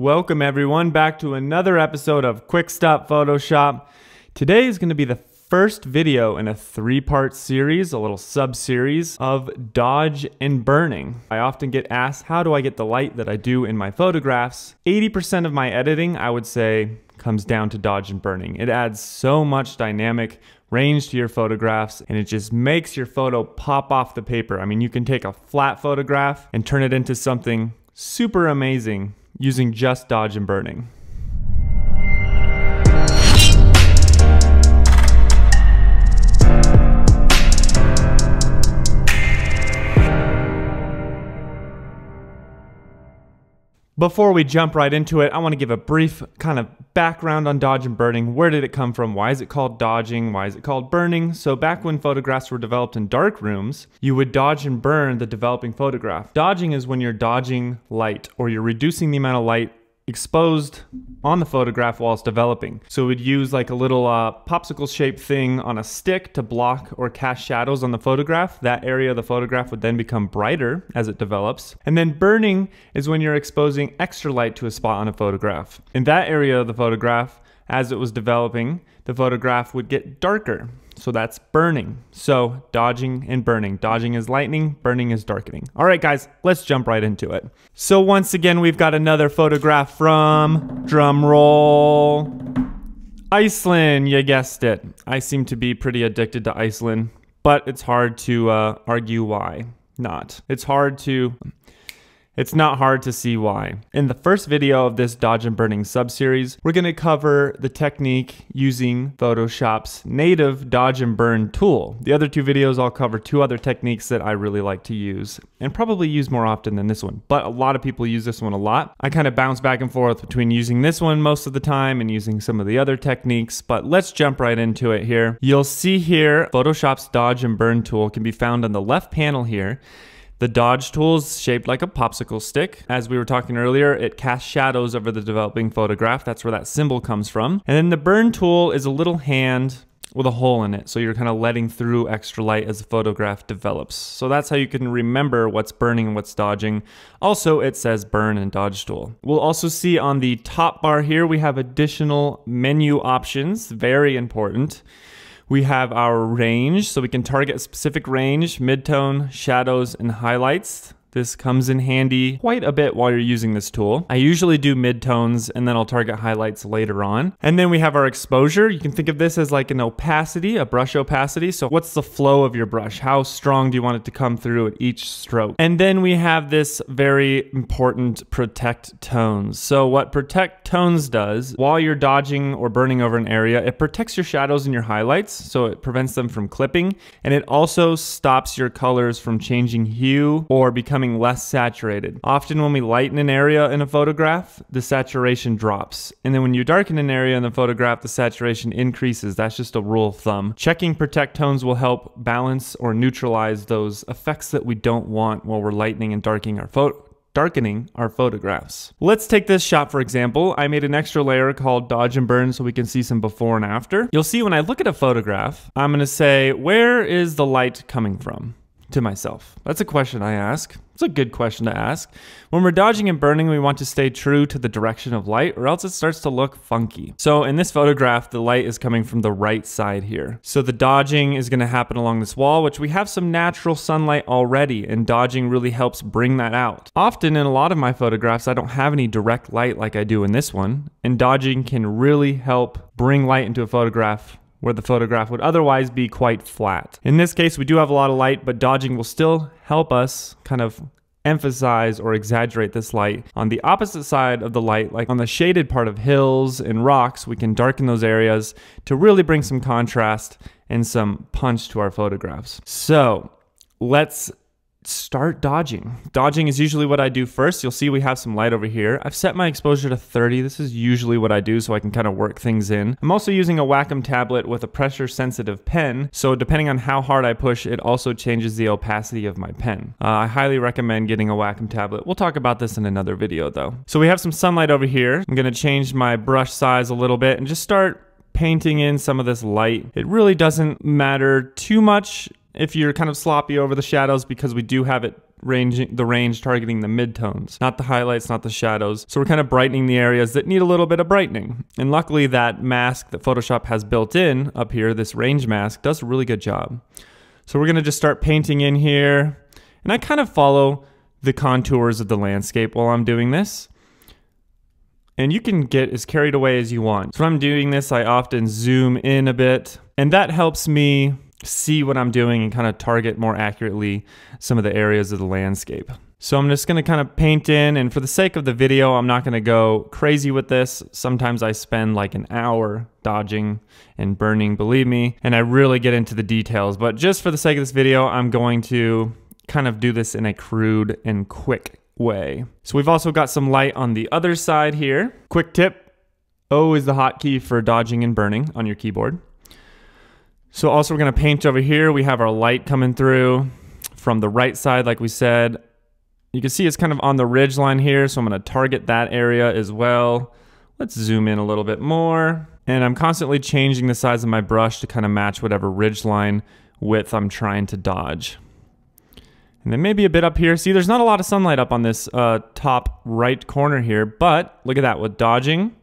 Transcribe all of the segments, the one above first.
Welcome everyone back to another episode of Quick Stop Photoshop. Today is going to be the first video in a three-part series, a little sub-series of dodge and burning. I often get asked, how do I get the light that I do in my photographs? 80% of my editing, I would say, comes down to dodge and burning. It adds so much dynamic range to your photographs and it just makes your photo pop off the paper. I mean, you can take a flat photograph and turn it into something super amazing using just dodge and burning. Before we jump right into it, I want to give a brief kind of background on dodge and burning. Where did it come from? Why is it called dodging? Why is it called burning? So, back when photographs were developed in dark rooms, you would dodge and burn the developing photograph. Dodging is when you're dodging light or you're reducing the amount of light exposed on the photograph while it's developing. So we'd use like a little uh, popsicle shaped thing on a stick to block or cast shadows on the photograph. That area of the photograph would then become brighter as it develops. And then burning is when you're exposing extra light to a spot on a photograph. In that area of the photograph, as it was developing, the photograph would get darker. So that's burning. So dodging and burning. Dodging is lightning, burning is darkening. All right, guys, let's jump right into it. So once again, we've got another photograph from, drum roll, Iceland. You guessed it. I seem to be pretty addicted to Iceland, but it's hard to uh, argue why not. It's hard to it's not hard to see why. In the first video of this dodge and burning subseries, we're going to cover the technique using Photoshop's native dodge and burn tool. The other two videos I'll cover two other techniques that I really like to use and probably use more often than this one, but a lot of people use this one a lot. I kind of bounce back and forth between using this one most of the time and using some of the other techniques, but let's jump right into it here. You'll see here Photoshop's dodge and burn tool can be found on the left panel here. The dodge tool is shaped like a popsicle stick. As we were talking earlier, it casts shadows over the developing photograph. That's where that symbol comes from. And then the burn tool is a little hand with a hole in it. So you're kind of letting through extra light as the photograph develops. So that's how you can remember what's burning and what's dodging. Also, it says burn and dodge tool. We'll also see on the top bar here, we have additional menu options, very important. We have our range, so we can target a specific range, midtone, shadows, and highlights. This comes in handy quite a bit while you're using this tool. I usually do midtones and then I'll target highlights later on. And then we have our exposure. You can think of this as like an opacity, a brush opacity. So what's the flow of your brush? How strong do you want it to come through at each stroke? And then we have this very important protect tones. So what protect tones does while you're dodging or burning over an area, it protects your shadows and your highlights. So it prevents them from clipping. And it also stops your colors from changing hue or becoming becoming less saturated. Often when we lighten an area in a photograph, the saturation drops. And then when you darken an area in the photograph, the saturation increases. That's just a rule of thumb. Checking protect tones will help balance or neutralize those effects that we don't want while we're lightening and darkening our photo darkening our photographs. Let's take this shot for example. I made an extra layer called dodge and burn so we can see some before and after. You'll see when I look at a photograph, I'm gonna say, where is the light coming from? To myself? That's a question I ask. It's a good question to ask. When we're dodging and burning, we want to stay true to the direction of light or else it starts to look funky. So in this photograph, the light is coming from the right side here. So the dodging is gonna happen along this wall, which we have some natural sunlight already and dodging really helps bring that out. Often in a lot of my photographs, I don't have any direct light like I do in this one and dodging can really help bring light into a photograph where the photograph would otherwise be quite flat. In this case, we do have a lot of light, but dodging will still help us kind of emphasize or exaggerate this light. On the opposite side of the light, like on the shaded part of hills and rocks, we can darken those areas to really bring some contrast and some punch to our photographs. So let's start dodging. Dodging is usually what I do first. You'll see we have some light over here. I've set my exposure to 30. This is usually what I do so I can kind of work things in. I'm also using a Wacom tablet with a pressure sensitive pen. So depending on how hard I push, it also changes the opacity of my pen. Uh, I highly recommend getting a Wacom tablet. We'll talk about this in another video though. So we have some sunlight over here. I'm gonna change my brush size a little bit and just start painting in some of this light. It really doesn't matter too much if you're kind of sloppy over the shadows because we do have it ranging the range targeting the midtones, not the highlights, not the shadows. So we're kind of brightening the areas that need a little bit of brightening. And luckily that mask that Photoshop has built in up here, this range mask, does a really good job. So we're gonna just start painting in here. And I kind of follow the contours of the landscape while I'm doing this. And you can get as carried away as you want. So when I'm doing this, I often zoom in a bit. And that helps me see what I'm doing and kind of target more accurately some of the areas of the landscape. So I'm just gonna kind of paint in and for the sake of the video, I'm not gonna go crazy with this. Sometimes I spend like an hour dodging and burning, believe me, and I really get into the details. But just for the sake of this video, I'm going to kind of do this in a crude and quick way. So we've also got some light on the other side here. Quick tip, O is the hotkey for dodging and burning on your keyboard. So also we're gonna paint over here. We have our light coming through from the right side, like we said. You can see it's kind of on the ridge line here, so I'm gonna target that area as well. Let's zoom in a little bit more. And I'm constantly changing the size of my brush to kind of match whatever ridge line width I'm trying to dodge. And then maybe a bit up here. See, there's not a lot of sunlight up on this uh, top right corner here, but look at that. With dodging,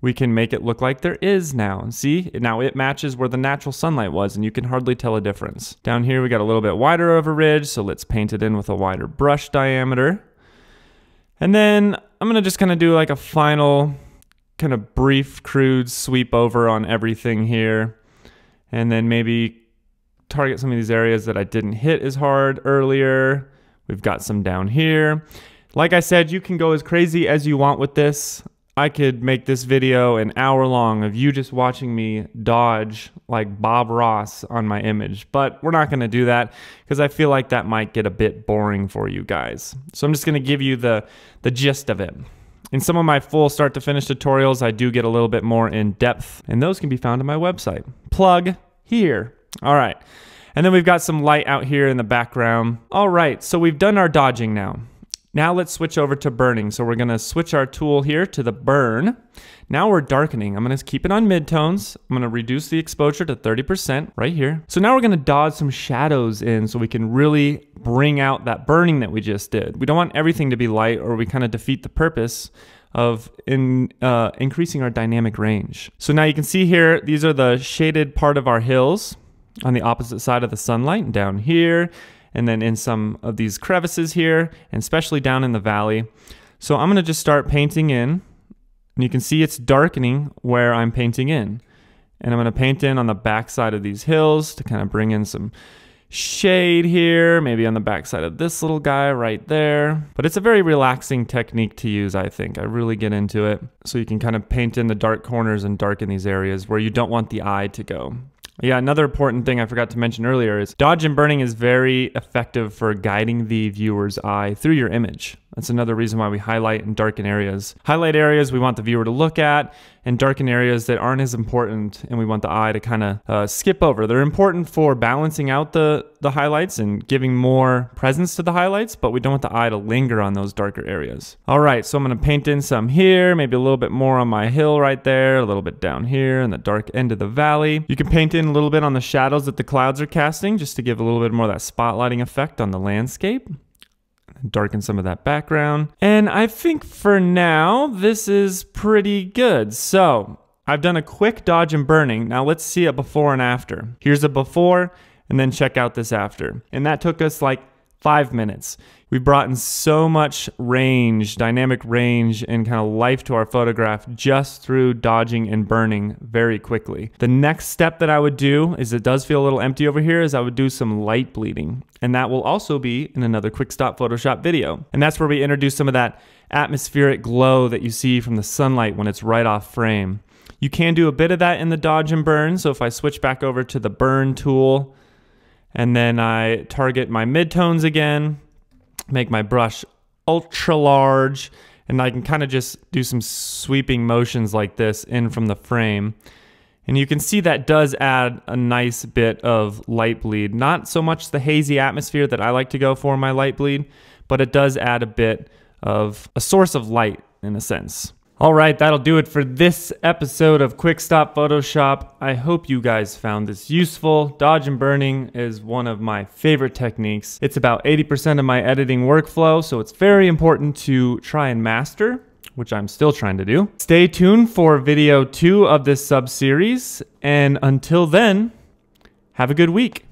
we can make it look like there is now. See, now it matches where the natural sunlight was and you can hardly tell a difference. Down here we got a little bit wider of a ridge, so let's paint it in with a wider brush diameter. And then I'm gonna just kind of do like a final kind of brief crude sweep over on everything here. And then maybe target some of these areas that I didn't hit as hard earlier. We've got some down here. Like I said, you can go as crazy as you want with this. I could make this video an hour long of you just watching me dodge like Bob Ross on my image, but we're not going to do that because I feel like that might get a bit boring for you guys. So I'm just going to give you the, the gist of it. In some of my full start to finish tutorials, I do get a little bit more in depth, and those can be found on my website. Plug here. All right. And then we've got some light out here in the background. All right, so we've done our dodging now. Now let's switch over to burning. So we're gonna switch our tool here to the burn. Now we're darkening. I'm gonna keep it on midtones. I'm gonna reduce the exposure to 30% right here. So now we're gonna dodge some shadows in so we can really bring out that burning that we just did. We don't want everything to be light or we kind of defeat the purpose of in, uh, increasing our dynamic range. So now you can see here, these are the shaded part of our hills on the opposite side of the sunlight down here and then in some of these crevices here, and especially down in the valley. So I'm gonna just start painting in, and you can see it's darkening where I'm painting in. And I'm gonna paint in on the back side of these hills to kind of bring in some shade here, maybe on the back side of this little guy right there. But it's a very relaxing technique to use, I think. I really get into it. So you can kind of paint in the dark corners and darken these areas where you don't want the eye to go. Yeah, another important thing I forgot to mention earlier is dodge and burning is very effective for guiding the viewer's eye through your image. That's another reason why we highlight and darken areas. Highlight areas we want the viewer to look at, and darken areas that aren't as important and we want the eye to kind of uh, skip over. They're important for balancing out the, the highlights and giving more presence to the highlights, but we don't want the eye to linger on those darker areas. All right, so I'm gonna paint in some here, maybe a little bit more on my hill right there, a little bit down here in the dark end of the valley. You can paint in a little bit on the shadows that the clouds are casting just to give a little bit more of that spotlighting effect on the landscape darken some of that background. And I think for now, this is pretty good. So I've done a quick dodge and burning. Now let's see a before and after. Here's a before, and then check out this after. And that took us like five minutes. We've brought in so much range, dynamic range, and kind of life to our photograph just through dodging and burning very quickly. The next step that I would do is it does feel a little empty over here is I would do some light bleeding. And that will also be in another quick stop Photoshop video. And that's where we introduce some of that atmospheric glow that you see from the sunlight when it's right off frame. You can do a bit of that in the dodge and burn. So if I switch back over to the burn tool, and then I target my midtones again, make my brush ultra large, and I can kind of just do some sweeping motions like this in from the frame. And you can see that does add a nice bit of light bleed. Not so much the hazy atmosphere that I like to go for in my light bleed, but it does add a bit of a source of light in a sense. All right, that'll do it for this episode of Quick Stop Photoshop. I hope you guys found this useful. Dodge and burning is one of my favorite techniques. It's about 80% of my editing workflow, so it's very important to try and master which I'm still trying to do. Stay tuned for video two of this sub series, and until then, have a good week.